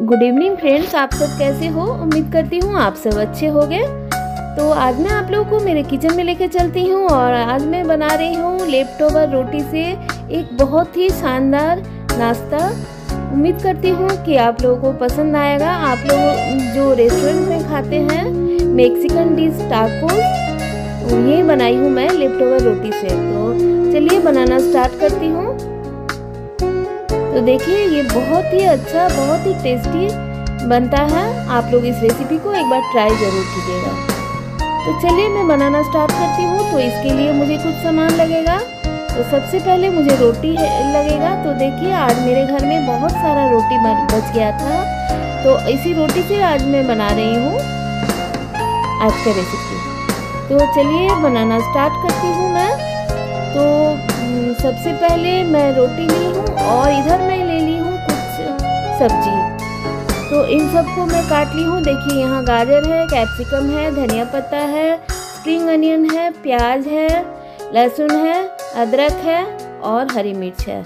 Good evening friends आप सब कैसे हो? उम्मीद करती हूँ आप सब अच्छे हो गए तो आज मैं आप लोगों को मेरे किचन में लेके चलती हूँ और आज मैं बना रही हूँ लेफ़्ट ओवर रोटी से एक बहुत ही शानदार नाश्ता। उम्मीद करती हूँ कि आप लोगों को पसंद आएगा। आप लोग जो रेस्टोरेंट में खाते हैं मेक्सिकन डिश टाकोस ये बनाई हूँ मैं लेफ़्ट ओवर रोटी से। तो चलिए बनाना स्टार्ट करती हूँ। तो देखिए, ये बहुत ही अच्छा बहुत ही टेस्टी बनता है। आप लोग इस रेसिपी को एक बार ट्राई ज़रूर कीजिएगा। तो चलिए, मैं बनाना स्टार्ट करती हूँ। तो इसके लिए मुझे कुछ सामान लगेगा। तो सबसे पहले मुझे रोटी लगेगा। तो देखिए, आज मेरे घर में बहुत सारा रोटी बच गया था। तो इसी रोटी से आज मैं बना रही हूँ आज का रेसिपी तो चलिए, बनाना स्टार्ट करती हूँ मैं। तो सबसे पहले मैं रोटी ली हूँ और इधर मैं ले ली हूँ कुछ सब्ज़ी। तो इन सबको मैं काट ली हूँ। देखिए, यहाँ गाजर है, कैप्सिकम है, धनिया पत्ता है, स्प्रिंग अनियन है, प्याज है, लहसुन है, अदरक है और हरी मिर्च है।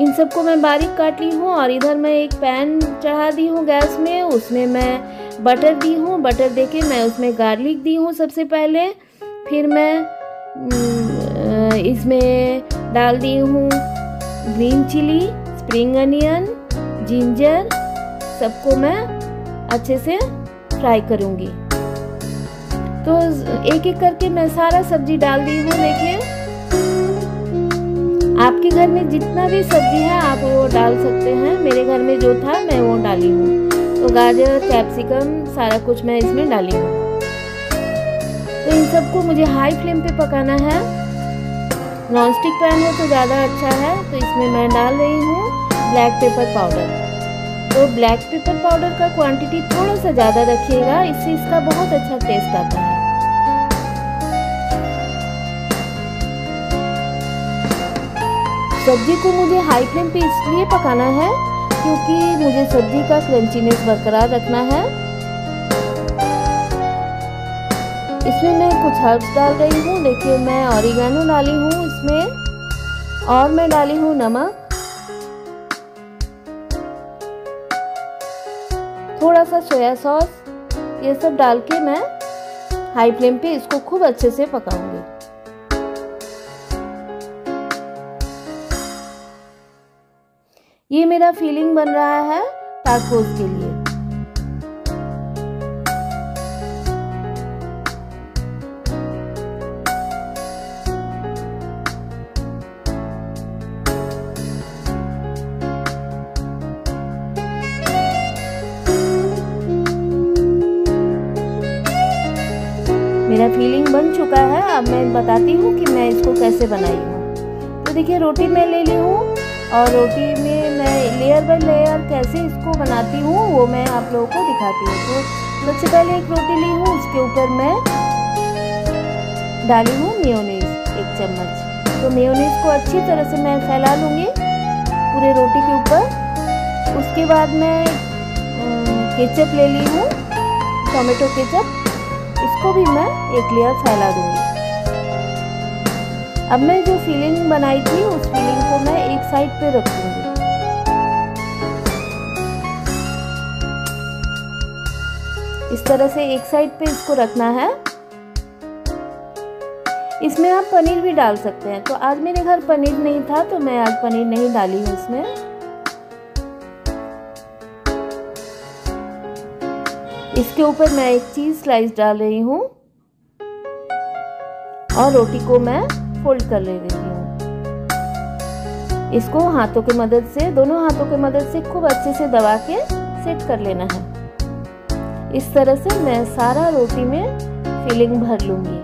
इन सबको मैं बारीक काट ली हूँ और इधर मैं एक पैन चढ़ा दी हूँ गैस में। उसमें मैं बटर दी हूँ। बटर देके मैं उसमें गार्लिक दी हूँ सबसे पहले। फिर मैं इसमें डाल दी हूँ green chilli spring onion ginger सबको मैं अच्छे से फ्राई करूँगी। तो एक एक करके मैं सारा सब्ज़ी डाल दी हूँ, देखिए। आपके घर में जितना भी सब्ज़ी है, आप वो डाल सकते हैं। मेरे घर में जो था, मैं वो डाली हूँ। तो गाजर कैप्सिकम सारा कुछ मैं इसमें डाली हूँ। तो इन सबको मुझे हाई फ्लेम पे पकाना है। नॉन स्टिक पैन हो तो ज़्यादा अच्छा है तो इसमें मैं डाल रही हूँ ब्लैक पेपर पाउडर तो ब्लैक पेपर पाउडर का क्वांटिटी थोड़ा सा ज़्यादा रखिएगा, इससे इसका बहुत अच्छा टेस्ट आता है. सब्ज़ी को मुझे हाई फ्लेम पे इसलिए पकाना है, क्योंकि मुझे सब्ज़ी का क्रंचीनेस बरकरार रखना है। इसमें मैं कुछ हर्ब्स डाल रही हूँ। देखिए, मैं ऑरिगानो डाली हूँ इसमें। और मैं डाली हूँ नमक। थोड़ा सा सोया सॉस ये सब डाल के मैं हाई फ्लेम पे इसको खूब अच्छे से पकाऊँगी। ये मेरा फीलिंग बन रहा है टाकोस के लिए। चुका है, अब मैं बताती हूँ कि मैं इसको कैसे बनाई हूँ। तो देखिए, रोटी मैं ले ली हूँ और रोटी में मैं लेयर बाय लेयर कैसे इसको बनाती हूँ, वो मैं आप लोगों को दिखाती हूँ। तो सबसे पहले एक रोटी ली हूँ, उसके ऊपर मैं डाली हूँ मेयोनीज एक चम्मच। तो मेयोनीज को अच्छी तरह से मैं फैला लूँगी पूरे रोटी के ऊपर। उसके बाद मैं केचप ले ली हूँ टोमेटो केचप इसको भी मैं एक लेयर फैला दूँगी। अब मैं जो फीलिंग बनाई थी, उस फीलिंग को मैं एक साइड पे रख दूँगी। इस तरह से एक साइड पे इसको रखना है। इसमें आप पनीर भी डाल सकते हैं। तो आज मेरे घर पनीर नहीं था तो मैं आज पनीर नहीं डाली हूँ इसमें। इसके ऊपर मैं एक चीज़ स्लाइस डाल रही हूँ। और रोटी को मैं फोल्ड कर ले रही हूँ। इसको हाथों की मदद से, दोनों हाथों की मदद से खूब अच्छे से दबा के सेट कर लेना है। इस तरह से मैं सारा रोटी में फिलिंग भर लूँगी।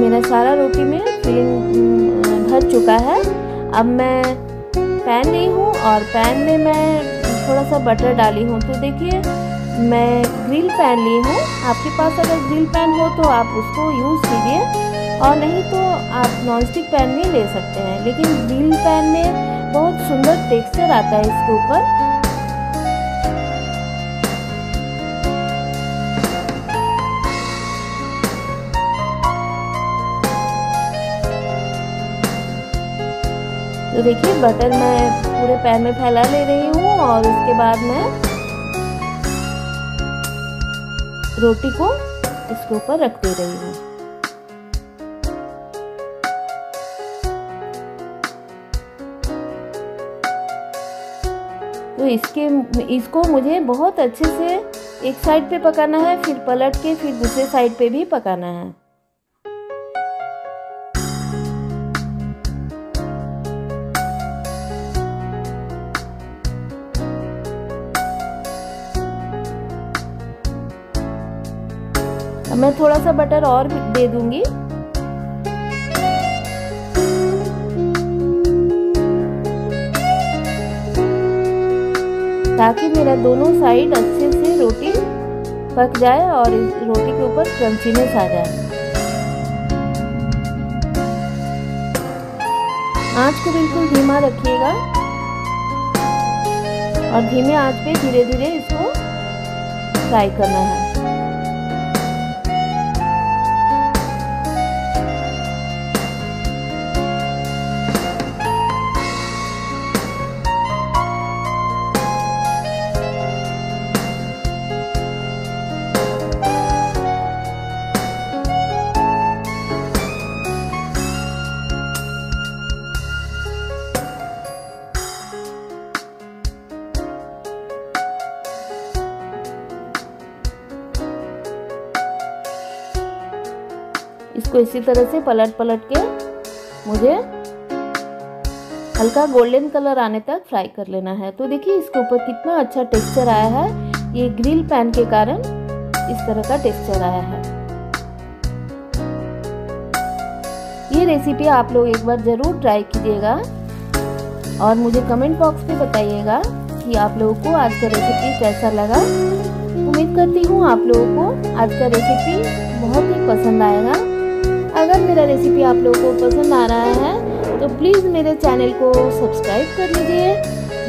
मेरा सारा रोटी में फिलिंग भर चुका है। अब मैं पैन ली हूँ और पैन में मैं थोड़ा सा बटर डाली हूँ। तो देखिए, मैं ग्रिल पैन ली हूँ। आपके पास अगर ग्रिल पैन हो तो आप उसको यूज़ कीजिए। और नहीं तो आप नॉनस्टिक पैन भी ले सकते हैं। लेकिन ग्रिल पैन में बहुत सुंदर टेक्सचर आता है इसके ऊपर। तो देखिए बटर मैं पूरे पैन में फैला ले रही हूँ और उसके बाद मैं रोटी को इसके ऊपर रख दे रही हूँ। तो इसके, इसको मुझे बहुत अच्छे से एक साइड पे पकाना है, फिर पलट के फिर दूसरे साइड पे भी पकाना है। मैं थोड़ा सा बटर और दे दूँगी। ताकि मेरा दोनों साइड अच्छे से रोटी पक जाए और रोटी के ऊपर क्रंचीनेस आ जाए। आँच को बिल्कुल धीमा रखिएगा। और धीमे आँच पे धीरे धीरे इसको फ्राई करना है। इसको इसी तरह से पलट पलट के मुझे हल्का गोल्डन कलर आने तक फ्राई कर लेना है। तो देखिए, इसके ऊपर कितना अच्छा टेक्सचर आया है। ये ग्रिल पैन के कारण इस तरह का टेक्सचर आया है। ये रेसिपी आप लोग एक बार ज़रूर ट्राई कीजिएगा और मुझे कमेंट बॉक्स पे बताइएगा कि आप लोगों को आज का रेसिपी कैसा लगा। उम्मीद करती हूँ आप लोगों को आज का रेसिपी बहुत ही पसंद आएगा। अगर मेरा रेसिपी आप लोगों को पसंद आ रहा है तो प्लीज़ मेरे चैनल को सब्सक्राइब कर लीजिए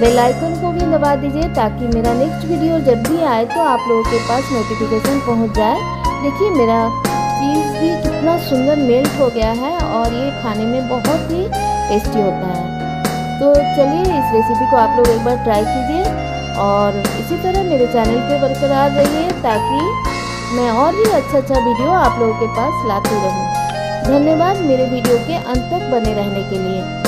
बेल आइकन को भी दबा दीजिए ताकि मेरा नेक्स्ट वीडियो जब भी आए तो आप लोगों के पास नोटिफिकेशन पहुँच जाए। देखिए, मेरा चीज़ भी कितना सुंदर मेल्ट हो गया है और ये खाने में बहुत ही टेस्टी होता है। तो चलिए, इस रेसिपी को आप लोग एक बार ट्राई कीजिए और इसी तरह मेरे चैनल पे बरकरार रहिए ताकि मैं और भी अच्छा अच्छा वीडियो आप लोगों के पास लाती रहूँ। धन्यवाद मेरे वीडियो के अंत तक बने रहने के लिए।